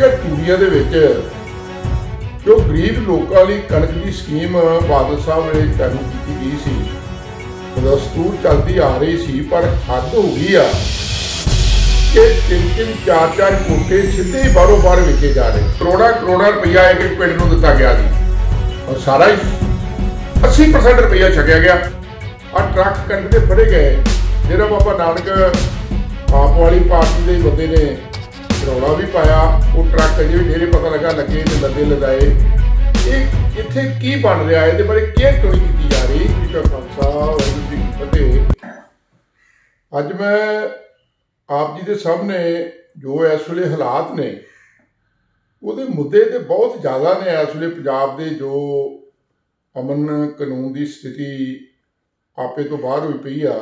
ਫਤਿਹਗੜ੍ਹ ਚੂੜੀਆਂ ਦੇ ਵਿੱਚ ਜੋ ਗਰੀਬ ਲੋਕਾਂ ਲਈ ਕਣਕ ਦੀ ਸਕੀਮ ਬਾਦਲ ਸਾਹਿਬ ਨੇ ਚਾਲੂ ਕੀਤੀ ਗਈ ਸੀ। ਦਸਤੂਰ ਚੱਲਦੀ ਆ ਰਹੀ ਸੀ, ਪਰ ਹੱਦ ਹੋ ਗਈ ਆ ਕਿ ਤਿੰਨ ਤਿੰਨ, ਚਾਰ ਚਾਰ ਕੋਟੇ ਸਿੱਧੇ ਬਾਹਰੋਂ ਬਾਹਰ ਵਿਕੇ ਜਾ ਰਹੇ। ਕਰੋੜਾ ਕਰੋੜਾ ਰੁਪਈਆ ਇੱਕ ਇੱਕ ਪਿੰਡ ਨੂੰ ਦਿੱਤਾ ਗਿਆ ਸੀ। ਔਰ ਸਾਰਾ ਹੀ 80% ਰੁਪਈਆ ਛਕਿਆ ਗਿਆ। ਆ ਟਰੱਕ ਕਣਕ ਦੇ ਫੜੇ ਗਏ। ਜਿਹੜਾ ਬਾਬਾ ਨਾਨਕ ਆਪ ਵਾਲੀ ਪਾਰਟੀ ਦੇ ਬੰਦੇ ਨੇ ਰੌਲਾ ਵੀ ਪਾਇਆ, ਉਹ ਟਰੱਕ ਅਜੇ ਵੀ ਢੇਰੇ ਪਤਾ ਲੱਗਾ, ਲੱਗੇ ਤੇ ਲੱਦੇ ਲਦਾਏ। ਇਹ ਇੱਥੇ ਕੀ ਬਣ ਰਿਹਾ? ਹੈ ਇਹਦੇ ਬਾਰੇ ਕੇਅਰ ਕਿਉਂ ਨਹੀਂ ਕੀਤੀ ਜਾ ਰਹੀ? ਜੀ ਖਾਲਸਾ ਵਾਹਿਗੁਰੂ ਜੀ ਫਤਿਹ। ਅੱਜ ਮੈਂ ਆਪ ਜੀ ਦੇ ਸਾਹਮਣੇ ਜੋ ਇਸ ਵੇਲੇ ਹਾਲਾਤ ਨੇ, ਉਹਦੇ ਮੁੱਦੇ ਤੇ ਬਹੁਤ ਜ਼ਿਆਦਾ ਨੇ ਇਸ ਵੇਲੇ ਪੰਜਾਬ ਦੇ ਜੋ ਅਮਨ ਕਾਨੂੰਨ ਦੀ ਸਥਿਤੀ ਆਪੇ ਤੋਂ ਬਾਹਰ ਹੋਈ ਪਈ ਆ।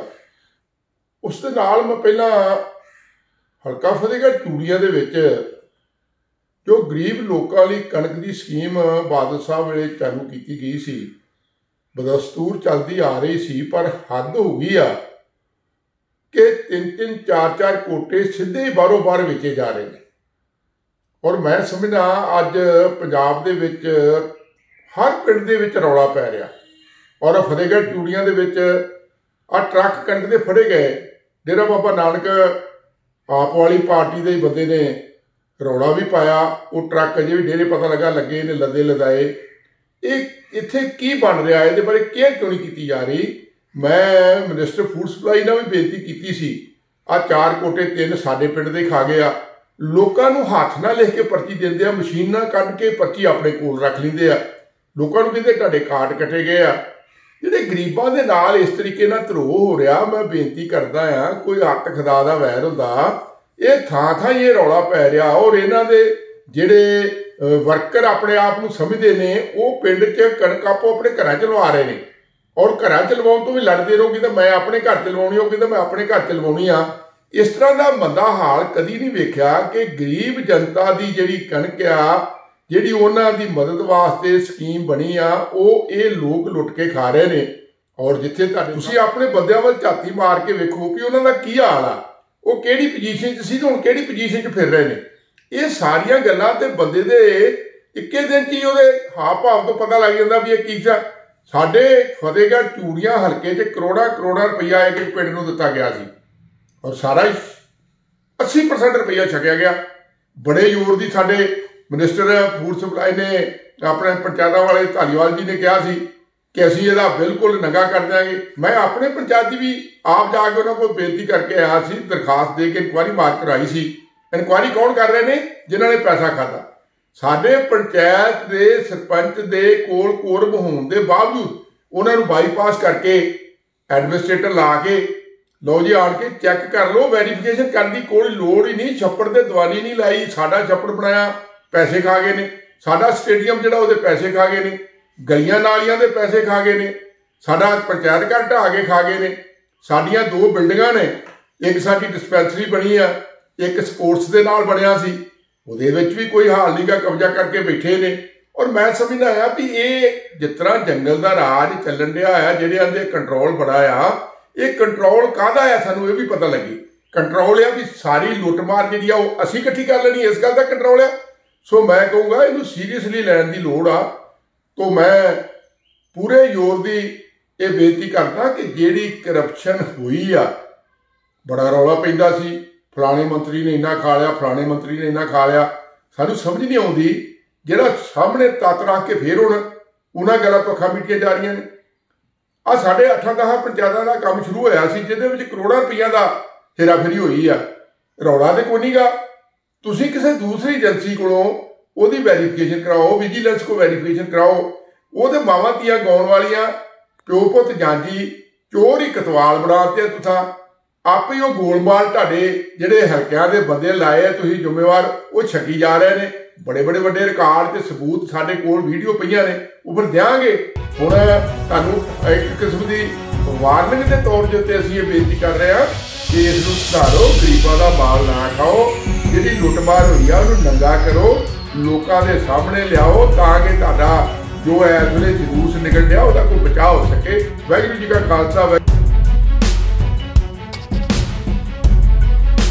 ਉਸ ਦੇ ਨਾਲ ਮੈਂ ਪਹਿਲਾਂ ਹਲਕਾ ਫਤਿਹਗੜ੍ਹ ਚੂੜੀਆਂ ਦੇ ਵਿੱਚ ਜੋ ਗਰੀਬ ਲੋਕਾਂ ਲਈ ਕਣਕ ਦੀ ਸਕੀਮ ਬਾਦਲ ਸਾਹਿਬ ਵੇਲੇ ਚਾਲੂ ਕੀਤੀ ਗਈ ਸੀ, ਬਦਸਤੂਰ ਚੱਲਦੀ ਆ ਰਹੀ ਸੀ, ਪਰ ਹੱਦ ਹੋ ਗਈ ਆ ਕਿ ਤਿੰਨ ਤਿੰਨ, ਚਾਰ ਚਾਰ ਕੋਟੇ ਸਿੱਧੇ ਹੀ ਬਾਹਰੋਂ ਬਾਹਰ ਵੇਚੇ ਜਾ ਰਹੇ ਨੇ। ਔਰ ਮੈਂ ਸਮਝਦਾ ਅੱਜ ਪੰਜਾਬ ਦੇ ਵਿੱਚ ਹਰ ਪਿੰਡ ਦੇ ਵਿੱਚ ਰੌਲਾ ਪੈ ਰਿਹਾ। ਔਰ ਫਤਿਹਗੜ੍ਹ ਚੂੜੀਆਂ ਦੇ ਵਿੱਚ ਆ ਟਰੱਕ ਕਣਕ ਦੇ ਫੜੇ ਗਏ, ਡੇਰਾ ਬਾਬਾ ਨਾਨਕ ਆਪ ਵਾਲੀ ਪਾਰਟੀ ਦੇ ਹੀ ਬੰਦੇ ਨੇ ਰੌਲਾ ਵੀ ਪਾਇਆ, ਉਹ ਟਰੱਕ ਅਜੇ ਵੀ ਡੇਰੇ ਪਤਾ ਲੱਗਾ, ਲੱਗੇ ਨੇ ਲੱਦੇ ਲਦਾਏ। ਇਹ ਇੱਥੇ ਕੀ ਬਣ ਰਿਹਾ? ਇਹਦੇ ਬਾਰੇ ਕੇਅਰ ਕਿਉਂ ਨਹੀਂ ਕੀਤੀ ਜਾ ਰਹੀ? ਮੈਂ ਮਿਨਿਸਟਰ ਫੂਡ ਸਪਲਾਈ ਨਾਲ ਵੀ ਬੇਨਤੀ ਕੀਤੀ ਸੀ। ਆ ਚਾਰ ਕੋਟੇ ਤਿੰਨ ਸਾਡੇ ਪਿੰਡ ਦੇ ਖਾ ਗਏ ਆ। ਲੋਕਾਂ ਨੂੰ ਹੱਥ ਨਾਲ ਲਿਖ ਕੇ ਪਰਚੀ ਦਿੰਦੇ ਆ, ਮਸ਼ੀਨਾਂ ਕੱਢ ਕੇ ਪਰਚੀ ਆਪਣੇ ਕੋਲ ਰੱਖ ਲੈਂਦੇ ਆ। ਲੋਕਾਂ ਨੂੰ ਕਹਿੰਦੇ ਤੁਹਾਡੇ ਕਾਰਡ ਕੱਟੇ ਗਏ ਆ। ਜਿਹੜੇ ਗਰੀਬਾਂ ਦੇ ਨਾਲ ਇਸ ਤਰੀਕੇ ਨਾਲ ਧਰੋਹ ਹੋ ਰਿਹਾ, ਮੈਂ ਬੇਨਤੀ ਕਰਦਾ ਆ ਕੋਈ ਅੱਤ ਖਦਾ ਦਾ ਵੈਰ ਹੁੰਦਾ, ਇਹ ਥਾਂ ਥਾਂ ਇਹ ਰੌਲਾ ਪੈ ਰਿਹਾ ਔਰ ਇਹਨਾਂ ਦੇ ਜਿਹੜੇ ਵਰਕਰ ਆਪਣੇ ਆਪ ਨੂੰ ਸਮਝਦੇ ਨੇ, ਉਹ ਪਿੰਡ 'ਚ ਕਣਕ ਆਪੋ ਆਪਣੇ ਘਰਾਂ 'ਚ ਲਵਾ ਰਹੇ ਨੇ। ਔਰ ਘਰਾਂ 'ਚ ਲਵਾਉਣ ਤੋਂ ਵੀ ਲੜਦੇ ਰਹੋਗੇ ਤਾਂ ਮੈਂ ਆਪਣੇ ਘਰ 'ਚ ਲਵਾਉਣੀ ਹੋ ਕਹਿੰਦਾ ਮੈਂ ਆਪਣੇ ਘਰ 'ਚ ਲਵਾਉਣੀ ਆ। ਇਸ ਤਰ੍ਹਾਂ ਦਾ ਮੰਦਾ ਹਾਲ ਕਦੀ ਨਹੀਂ ਵੇਖਿਆ ਕਿ ਗਰੀਬ ਜਨਤਾ ਦੀ ਜਿਹੜੀ ਕਣਕ ਆ ਜਿਹੜੀ ਉਹਨਾਂ ਦੀ ਮਦਦ ਵਾਸਤੇ ਸਕੀਮ ਬਣੀ ਆ, ਉਹ ਇਹ ਲੋਕ ਲੁੱਟ ਕੇ ਖਾ ਰਹੇ ਨੇ। ਔਰ ਜਿੱਥੇ ਤੁਹਾਡੇ ਤੁਸੀਂ ਆਪਣੇ ਬੰਦਿਆਂ ਵੱਲ ਝਾਤੀ ਮਾਰ ਕੇ ਵੇਖੋ ਕਿ ਉਹਨਾਂ ਦਾ ਕੀ ਹਾਲ ਆ। ਉਹ ਕਿਹੜੀ ਪੋਜੀਸ਼ਨ 'ਚ ਸੀ ਤੇ ਹੁਣ ਕਿਹੜੀ ਪੋਜੀਸ਼ਨ 'ਚ ਫਿਰ ਰਹੇ ਨੇ। ਇਹ ਸਾਰੀਆਂ ਗੱਲਾਂ ਤੇ ਬੰਦੇ ਦੇ ਇੱਕੇ ਦਿਨ 'ਚ ਹੀ ਉਹਦੇ ਹਾਵ ਭਾਵ ਤੋਂ ਪਤਾ ਲੱਗ ਜਾਂਦਾ ਵੀ ਇਹ ਕੀ ਸਾ। ਸਾਡੇ ਫਤਿਹਗੜ੍ਹ ਚੂੜੀਆਂ ਹਲਕੇ 'ਚ ਕਰੋੜਾ ਕਰੋੜਾ ਰੁਪਈਆ ਇੱਕ ਇੱਕ ਪਿੰਡ ਨੂੰ ਦਿੱਤਾ ਗਿਆ ਸੀ। ਔਰ ਸਾਰਾ ਹੀ 80% ਰੁਪਈਆ ਛਕਿਆ ਗਿਆ। ਬੜੇ ਜ਼ੋਰ ਦੀ ਸਾਡੇ ਮਿਨਿਸਟਰ ਫੂਡ ਸਪਲਾਈ ਨੇ ਆਪਣੇ ਪੰਚਾਇਤਾਂ ਵਾਲੇ ਧਾਲੀਵਾਲ ਜੀ ਨੇ ਕਿਹਾ ਸੀ ਕਿ ਅਸੀਂ ਇਹਦਾ ਬਿਲਕੁਲ ਨੰਗਾ ਕਰ ਦਿਆਂਗੇ। ਮੈਂ ਆਪਣੇ ਪੰਚਾਇਤ ਦੀ ਵੀ ਆਪ ਜਾ ਕੇ ਉਹਨਾਂ ਕੋਲ ਬੇਨਤੀ ਕਰਕੇ ਆਇਆ ਸੀ, ਦਰਖਾਸਤ ਦੇ ਕੇ ਇਨਕੁਆਰੀ ਮਾਰ ਕਰਾਈ ਸੀ। ਇਨਕੁਆਰੀ ਕੌਣ ਕਰ ਰਹੇ ਨੇ? ਜਿਨ੍ਹਾਂ ਨੇ ਪੈਸਾ ਖਾਦਾ ਸਾਡੇ ਪੰਚਾਇਤ ਦੇ ਸਰਪੰਚ ਦੇ ਕੋਲ ਕੋਰਬ ਹੋਣ ਦੇ ਬਾਵਜੂਦ ਉਹਨਾਂ ਨੂੰ ਬਾਈਪਾਸ ਕਰਕੇ ਐਡਮਿਨਿਸਟ੍ਰੇਟਰ ਲਾ ਕੇ, ਲਓ ਜੀ, ਆਣ ਕੇ ਚੈੱਕ ਕਰ ਲਓ ਵੈਰੀਫਿਕੇਸ਼ਨ ਕਰਨ ਦੀ ਕੋਈ ਲੋੜ ਹੀ ਨਹੀਂ, ਛੱਪੜ ਤੇ ਦਵਾਨੀ ਨਹੀਂ ਲਾਈ, ਸਾਡਾ ਛੱਪੜ ਬਣਾਇਆ। ਪੈਸੇ ਖਾ ਗਏ ਨੇ। ਸਾਡਾ ਸਟੇਡੀਅਮ ਜਿਹੜਾ ਉਹਦੇ ਪੈਸੇ ਖਾ ਗਏ ਨੇ। ਗਲੀਆਂ ਨਾਲੀਆਂ ਦੇ ਪੈਸੇ ਖਾ ਗਏ ਨੇ। ਸਾਡਾ ਪੰਚਾਇਤ ਘਰ ਢਾ ਕੇ ਖਾ ਗਏ ਨੇ। ਸਾਡੀਆਂ ਦੋ ਬਿਲਡਿੰਗਾਂ ਨੇ। ਇੱਕ ਸਾਡੀ ਡਿਸਪੈਂਸਰੀ ਬਣੀ ਆ। ਇੱਕ ਸਪੋਰਟਸ ਦੇ ਨਾਲ ਬਣਿਆ ਸੀ। ਉਹਦੇ ਵਿੱਚ ਵੀ ਕੋਈ ਹਾਲ ਨਹੀਂਗਾ ਕਬਜ਼ਾ ਕਰਕੇ ਬੈਠੇ ਨੇ। ਔਰ ਮੈਂ ਸਮਝਦਾ ਆ ਵੀ ਇਹ ਜਿਸ ਤਰ੍ਹਾਂ ਜੰਗਲ ਦਾ ਰਾਜ ਚੱਲਣ ਰਿਹਾ ਆ ਜਿਹੜਿਆਂ ਦੇ ਕੰਟਰੋਲ ਬੜਾ ਆ, ਇਹ ਕੰਟਰੋਲ ਕਾਹਦਾ ਆ ਸਾਨੂੰ ਇਹ ਵੀ ਪਤਾ ਲੱਗੀ। ਕੰਟਰੋਲ ਆ ਵੀ ਸਾਰੀ ਲੁੱਟਮਾਰ ਜਿਹੜੀ ਆ ਉਹ ਅਸੀਂ ਇਕੱਠੀ ਕਰ ਲੈਣੀ, ਇਸ ਗੱਲ ਦਾ ਕੰਟਰੋਲ ਆ। ਸੋ ਮੈਂ ਕਹੂੰਗਾ ਇਹਨੂੰ ਸੀਰੀਅਸਲੀ ਲੈਣ ਦੀ ਲੋੜ ਆ। ਤੋਂ ਮੈਂ ਪੂਰੇ ਜ਼ੋਰ ਦੀ ਇਹ ਬੇਨਤੀ ਕਰਦਾ ਕਿ ਜਿਹੜੀ ਕਰਪਸ਼ਨ ਹੋਈ ਆ, ਬੜਾ ਰੌਲਾ ਪੈਂਦਾ ਸੀ। ਫਲਾਣੇ ਮੰਤਰੀ ਨੇ ਇੰਨਾ ਖਾ ਲਿਆ, ਫਲਾਣੇ ਮੰਤਰੀ ਨੇ ਇੰਨਾ ਖਾ ਲਿਆ। ਸਾਨੂੰ ਸਮਝ ਨਹੀਂ ਆਉਂਦੀ ਜਿਹੜਾ ਸਾਹਮਣੇ ਤੱਤ ਰੱਖ ਕੇ ਫੇਰ ਹੁਣ ਉਹਨਾਂ ਗੱਲਾਂ ਤੋਂ ਮਿੱਟੀਆਂ ਜਾ ਰਹੀਆਂ ਨੇ। ਆ ਸਾਡੇ 8-10 ਪੰਚਾਇਤਾਂ ਦਾ ਕੰਮ ਸ਼ੁਰੂ ਹੋਇਆ ਸੀ, ਜਿਹਦੇ ਵਿੱਚ ਕਰੋੜਾਂ ਰੁਪਈਆ ਦਾ ਹੇਰਾਫੇਰੀ ਹੋਈ ਆ। ਰੌਲਾ ਤੇ ਕੋਈ ਨਹੀਂਗਾ ਤੁਸੀਂ ਕਿਸੇ ਦੂਸਰੀ ਏਜੰਸੀ ਕੋਲੋਂ ਉਹਦੀ ਵੈਰੀਫਿਕੇਸ਼ਨ ਕਰਾਓ ਵਿਜੀਲੈਂਸ ਕੋ ਵੈਰੀਫਿਕੇਸ਼ਨ ਕਰਾਓ, ਉਹਦੇ ਮਾਵਾਂ ਧੀਆਂ ਗਾਉਣ ਵਾਲੀਆਂ, ਪਿਓ ਪੁੱਤ ਜਾਂਜੀ ਚੋਰ ਹੀ ਕਤਵਾਲ ਬਣਾਤੇ ਤੁਸੀਂ, ਆਪੇ ਉਹ ਗੋਲਮਾਲ ਤੁਹਾਡੇ ਜਿਹੜੇ ਹਲਕਿਆਂ ਦੇ ਬੰਦੇ ਲਾਏ ਆ, ਤੁਸੀਂ ਜ਼ਿੰਮੇਵਾਰ, ਉਹ ਛੱਕੀ ਜਾ ਰਹੇ ਨੇ। ਬੜੇ ਬੜੇ ਵੱਡੇ ਰਿਕਾਰਡ ਤੇ ਸਬੂਤ ਸਾਡੇ ਕੋਲ ਵੀਡੀਓ ਪਈਆਂ ਨੇ, ਉੱਪਰ ਦਿਆਂਗੇ। ਹੁਣ ਤੁਹਾਨੂੰ ਇੱਕ ਕਿਸਮ ਦੀ ਵਾਰਨਿੰਗ ਦੇ ਤੌਰ ਦੇ ਉੱਤੇ ਅਸੀਂ ਇਹ ਬੇਨਤੀ ਕਰ ਰਹੇ ਹਾਂ ਕਿ ਇਸ ਨੂੰ ਸੁਧਾਰੋ, ਗਰੀਬਾਂ ਦਾ ਮਾਲ ਨਾ ਖਾਓ। ਜਿਹੜੀ ਲੁੱਟਮਾਰ ਹੋਈ ਆ, ਉਹਨੂੰ ਨੰਗਾ ਕਰੋ, ਲੋਕਾਂ ਦੇ ਸਾਹਮਣੇ ਲਿਆਓ ਤਾਂ ਕਿ ਤੁਹਾਡਾ ਜੋ ਐ ਵੇਲੇ ਜਲੂਸ ਨਿਕਲ ਗਿਆ ਉਹਦਾ ਕੋਈ ਬਚਾਅ ਹੋ ਸਕੇ। ਵਾਹਿਗੁਰੂ ਜੀ ਕਾ ਖਾਲਸਾ